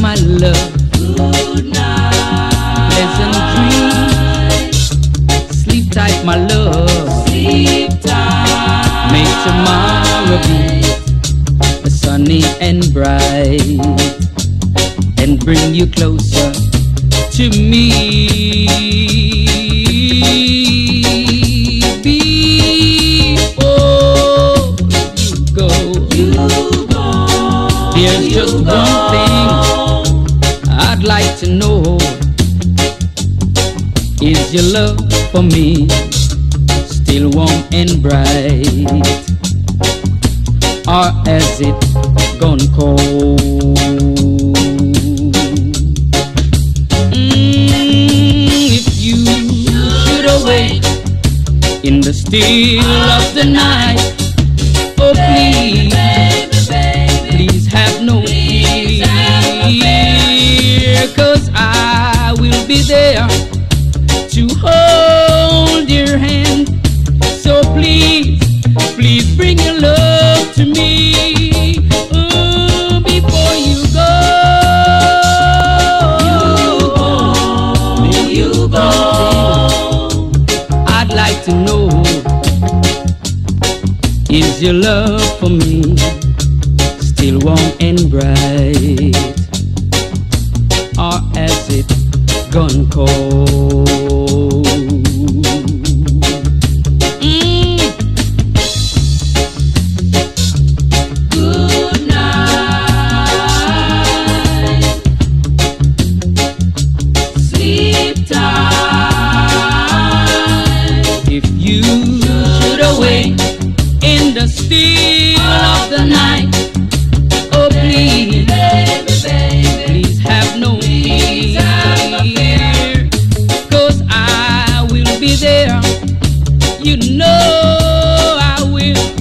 my love. Good night. Pleasant dreams. Sleep tight, my love. Sleep tight. Make tomorrow be sunny and bright and bring you closer to me. Before you go, You go. there's you just go. one thing I'd like to know. Is your love for me still warm and bright? Or has it gone cold? Mm, if you should awake in the still of the night, oh please, be there to hold your hand. So please, please bring your love to me oh, before you go. You You go. I'd like to know is your love for me still warm and bright, has cold? Oh, I will.